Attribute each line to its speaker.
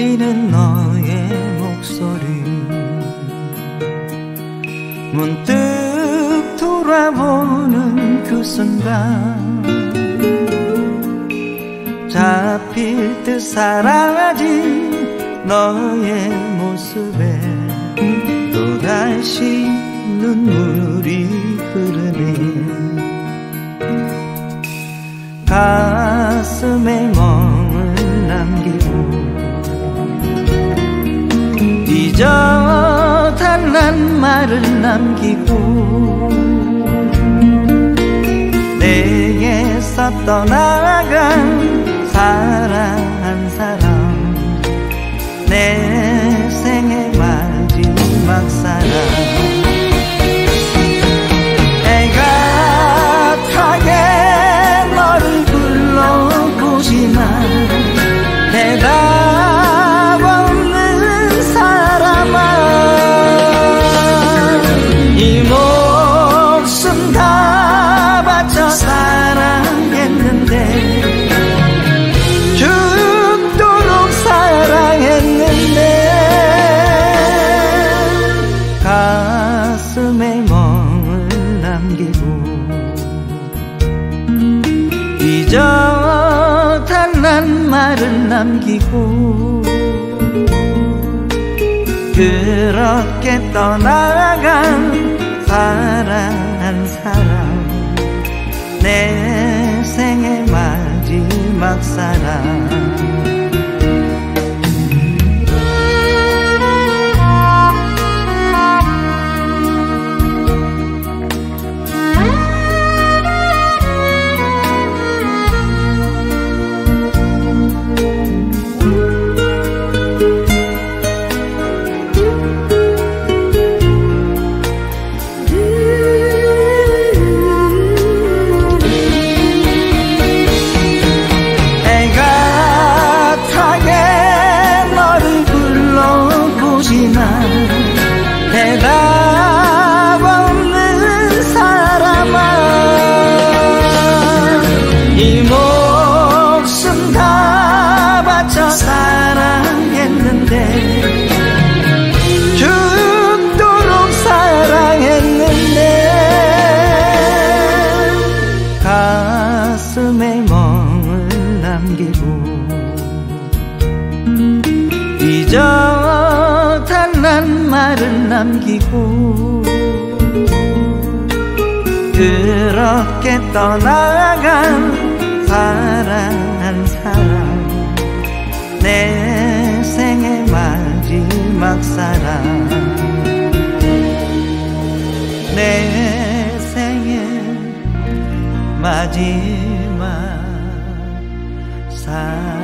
Speaker 1: 울리는 너의 목소리. 문득 돌아보는 그 순간. 잡힐 듯 사라진 너의 모습에 또다시 눈물이 말을 남기고 내게서 떠나간 사랑 한 사람 남기고 그렇게 떠나간 사랑한 사람 내 생의 마지막 사랑 없지만 대답 없는 사람아 이 목숨 다 바쳐 사랑했는데 죽도록 사랑했는데 가슴에 멍을 남기고 잊어 남기고 그렇게 떠나간 사랑한 사람 내 생의 마지막 사랑 내 생의 마지막 사랑